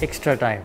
extra time.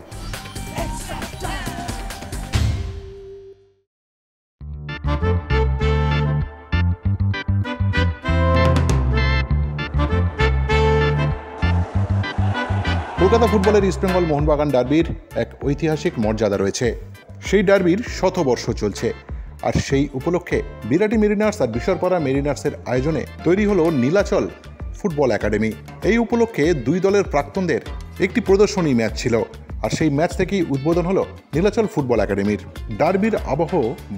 Kolkata ফুটবলের ইস্টবেঙ্গল মোহনবাগান ডার্বির এক ঐতিহাসিক মর্যাদা রয়েছে। সেই ডার্বির শতবর্ষ চলছে। আর সেই উপলক্ষে বিরাটি মেরিনার্স আর বিশরপাড়া মেরিনার্সের আয়োজনে তৈরি হলো নীলাচল ফুটবল একাডেমি। এই উপলক্ষে দুই দলের প্রাক্তনদের একটি প্রদর্শনী ম্যাচ ছিল, আর সেই ম্যাচ থেকেই উদ্বোধন হলো নীলাচল ফুটবল একাডেমির। ডার্বির আবহ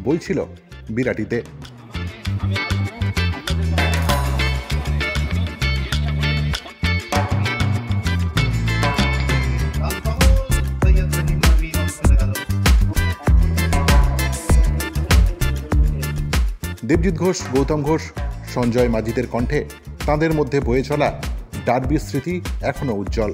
বইছিল বিরাটিতে। দেবজিৎ ঘোষ, গৌতম ঘোষ, সঞ্জয় মাজিদের কণ্ঠে তাঁদের মধ্যে বয়ে চলা ডার্বির স্মৃতি এখনও উজ্জ্বল।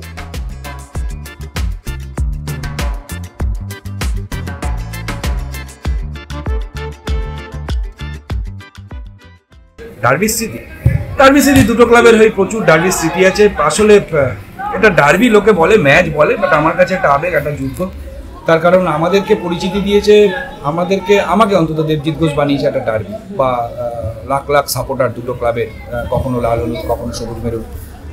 ডার্বি স্মৃতি ডার্বি স্মৃতি দুটো ক্লাবের হয়ে প্রচুর ডার্বি স্মৃতি আছে। আসলে এটা ডার্বি লোকে বলে ম্যাচ বলে বাট আমার কাছে একটা আবেগ, একটা যুদ্ধ। তার কারণ আমাদেরকে পরিচিতি দিয়েছে, আমাদেরকে, আমাকে অন্তত দেবজিৎ ঘোষ বানিয়েছে একটা ডার্বি বা লাখ লাখ সাপোর্টার দুটো ক্লাবের কখনো লাল হলুদ, কখনো সবুজ মেরুন।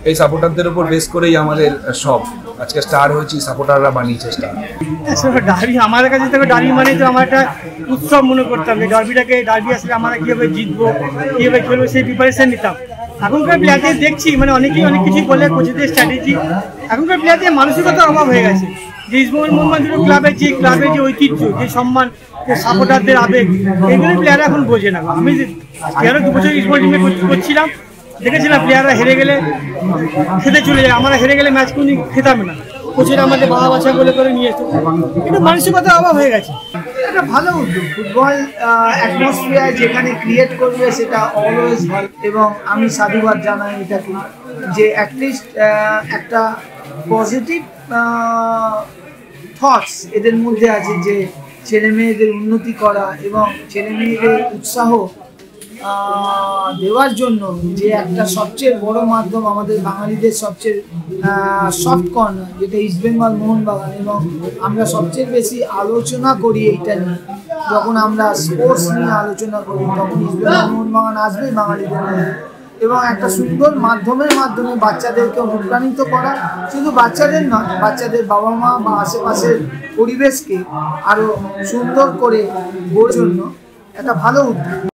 এই সাপোর্টারদের উপর বেস করেই আমাদের সব। আজকে স্টার হয়েছি সাপোর্টাররা বানিয়েছে স্টার আসলে ডার্বি আমাদের কাছে তো ডার্বি মানে তো আমার একটা উৎসব মনে করতাম যে ডার্বিটাকে ডার্বি আসলে আমরা কীভাবে জিতবো, কীভাবে খেলব সেই প্রিপারেশন নিতাম। এখনকার প্লেয়ারদের দেখছি মানে অনেকেই অনেক কিছুই বলে কোচেদের স্ট্র্যাটেজি এখনকার প্লেয়ারদের মানসিকতার অভাব হয়ে গেছে। যে ইস্টবেঙ্গল মোহাম্মদ ক্লাবের যে ক্লাবের যে ঐতিহ্য, যে সম্মান সাপোর্টারদের আবেগ এইগুলো প্লেয়াররা এখন বোঝে না। আমি প্লেয়ারও দু বছর ইস্টবেঙ্গল টিমে করছিলাম দেখেছিলাম প্লেয়াররা হেরে গেলে খেতে চলে যায়। আমরা হেরে গেলে ম্যাচ কোনদিন খেতাম না। কোচেরা আমাদের বাবা বাচ্চা বলে করে নিয়ে যেত কিন্তু মানসিকতার অভাব হয়ে গেছে। একটা ভালো উদ্যোগ। ফুটবল অ্যাটমসফিয়ার যেখানে ক্রিয়েট করবে সেটা অলওয়েজ ভালো এবং আমি সাধুবাদ জানাই এটাকে যে অ্যাটলিস্ট একটা পজিটিভ থটস এদের মধ্যে আছে যে ছেলে মেয়েদের উন্নতি করা এবং ছেলে মেয়েদের উৎসাহ দেওয়ার জন্য যে একটা সবচেয়ে বড় মাধ্যম আমাদের বাঙালিদের সবচেয়ে সফট যেটা ইস্টবেঙ্গল মোহনবাগান। এবং আমরা সবচেয়ে বেশি আলোচনা করি এইটা নিয়ে। যখন আমরা স্পোর্টস নিয়ে আলোচনা করি, তখন ইস্টবেঙ্গল মোহনবাগান আসবেই বাঙালিদের। এবং একটা সুন্দর মাধ্যমের মাধ্যমে বাচ্চাদেরকে অনুপ্রাণিত করা, শুধু বাচ্চাদের নয়, বাচ্চাদের বাবা মা বা আশেপাশের পরিবেশকে আরও সুন্দর করে গড়ে জন্য একটা ভালো উদ্যোগ।